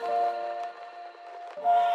Whoa!